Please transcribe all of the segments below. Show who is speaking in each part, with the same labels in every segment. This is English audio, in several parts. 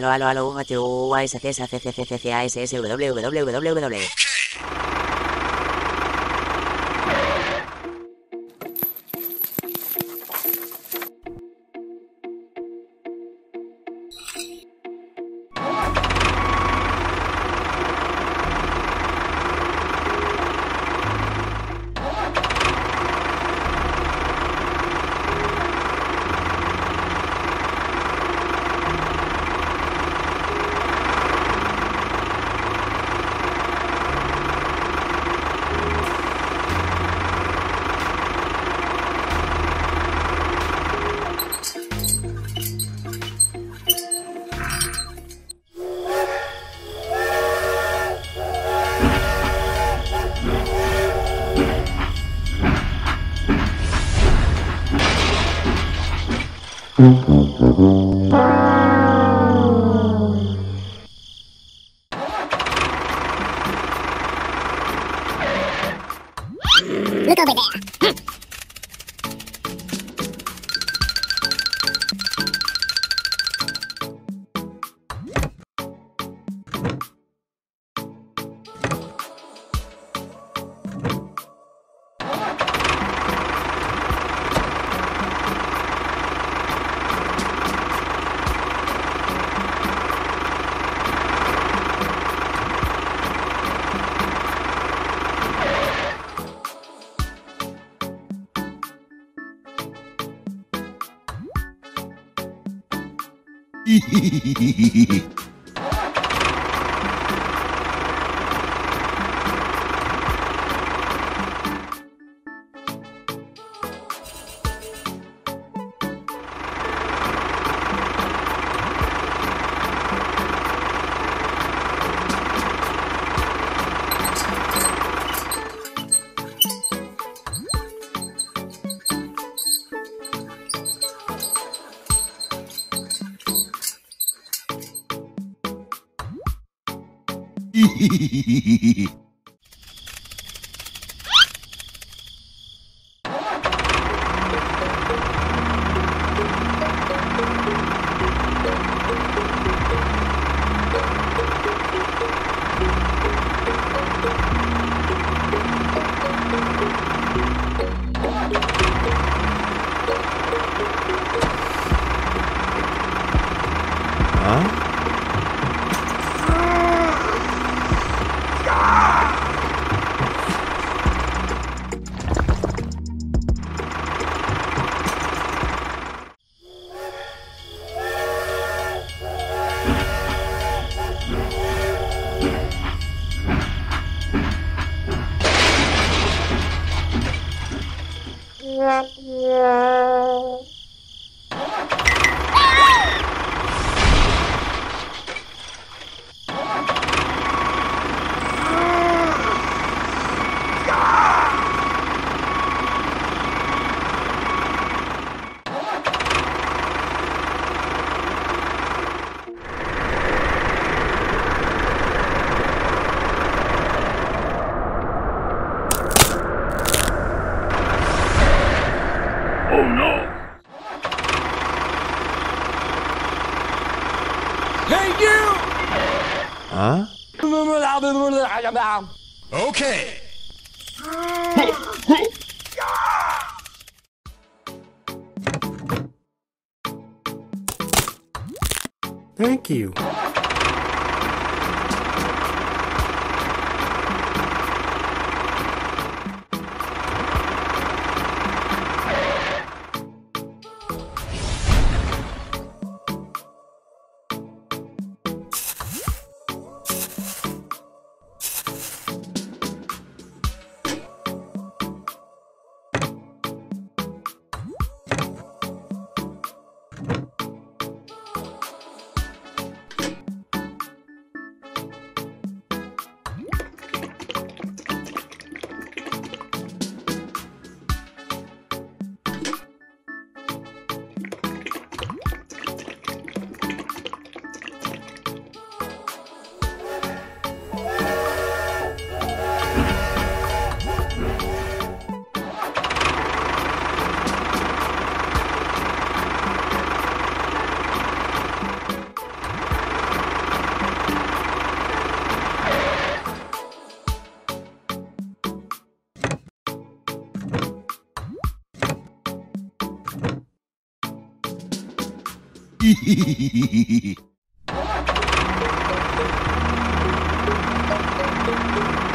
Speaker 1: alo, alo, alo, h u a s c s c c c c a s w フフフ
Speaker 2: フフ。There.
Speaker 3: Oh no!
Speaker 4: Hey, you!
Speaker 5: Huh?
Speaker 4: Okay.
Speaker 6: Look over there.
Speaker 7: Aló, aló, aló, yo, ASS, ASS, www.
Speaker 1: Okay.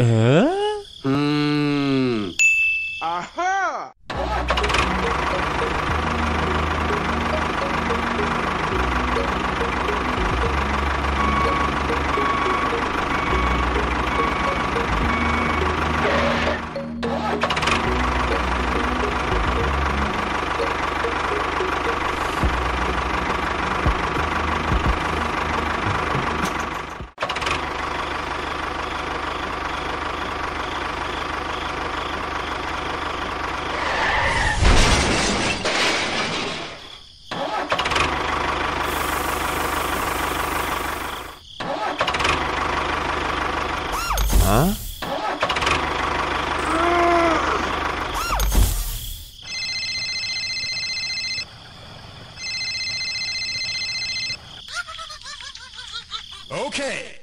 Speaker 8: Hmm. Huh?
Speaker 1: Okay.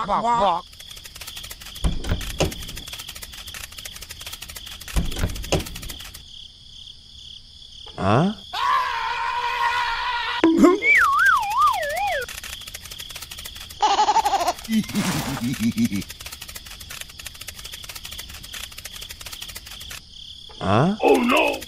Speaker 9: 大霸王啊？
Speaker 2: 嗯哼
Speaker 4: 啊？哦 no.